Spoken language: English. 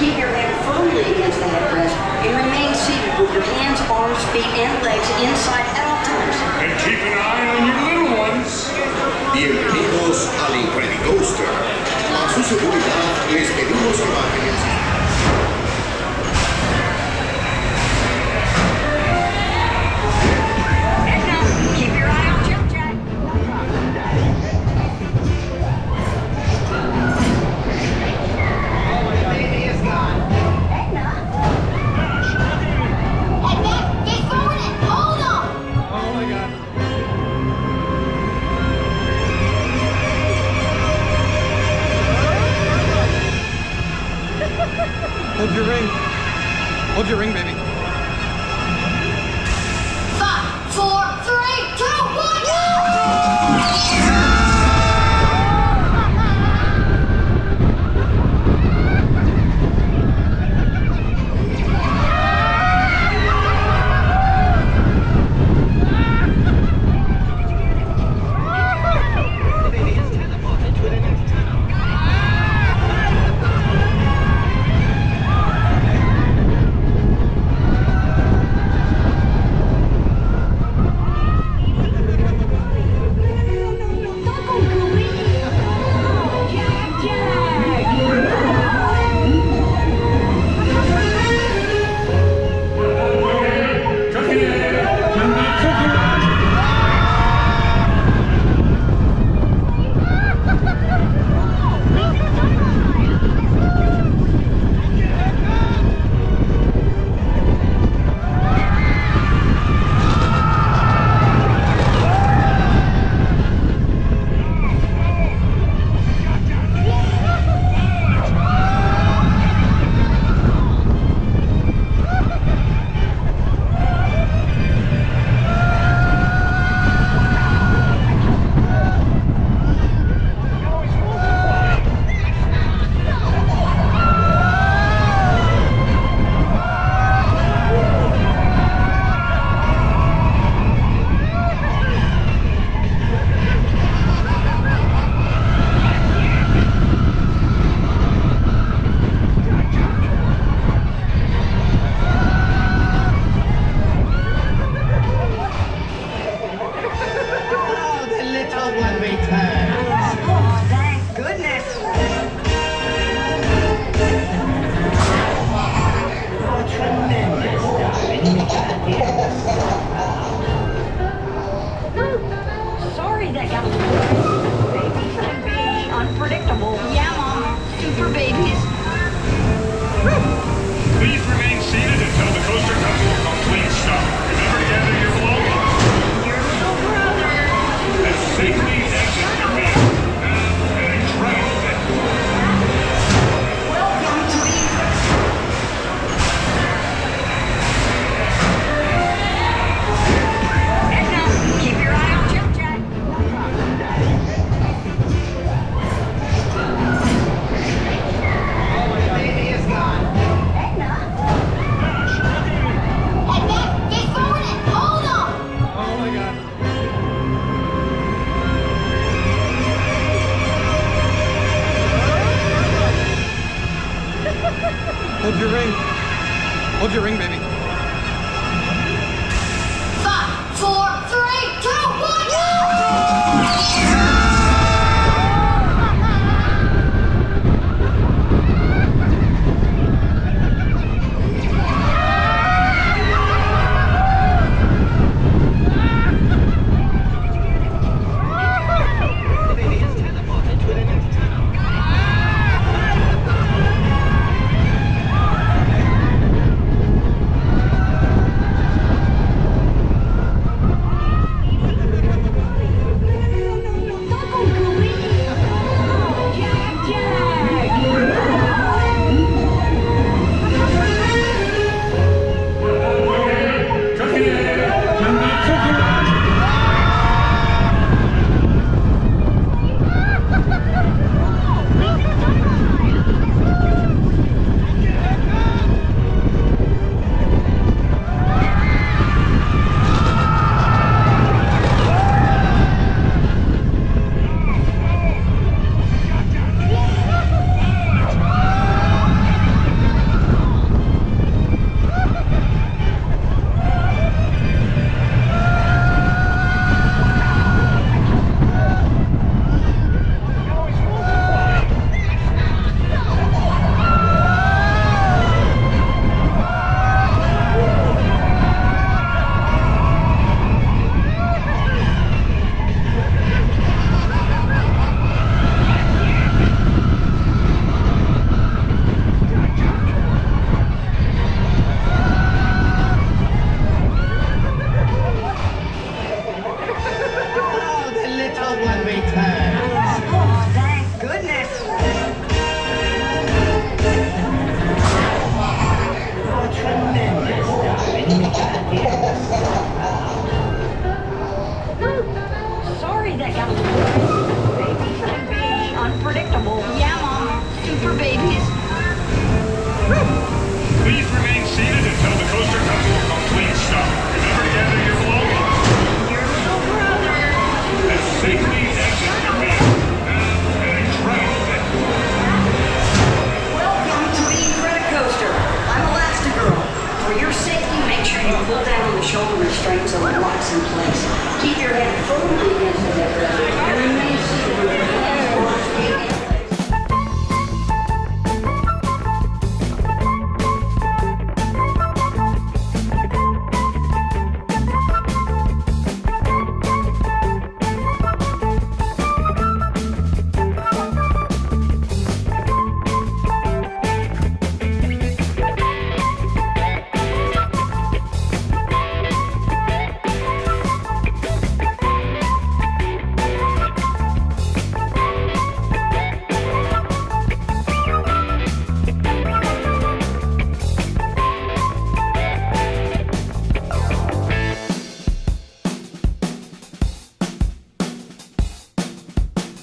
Keep your head firmly against the headrest and remain seated with your hands, arms, feet, and legs inside at all times. And keep an eye on your little ones. Bienvenidos al Incredicoaster. A su seguridad les pedimos que bajen Hold your ring, baby. ring. Hold your ring, baby. in place. Keep your head full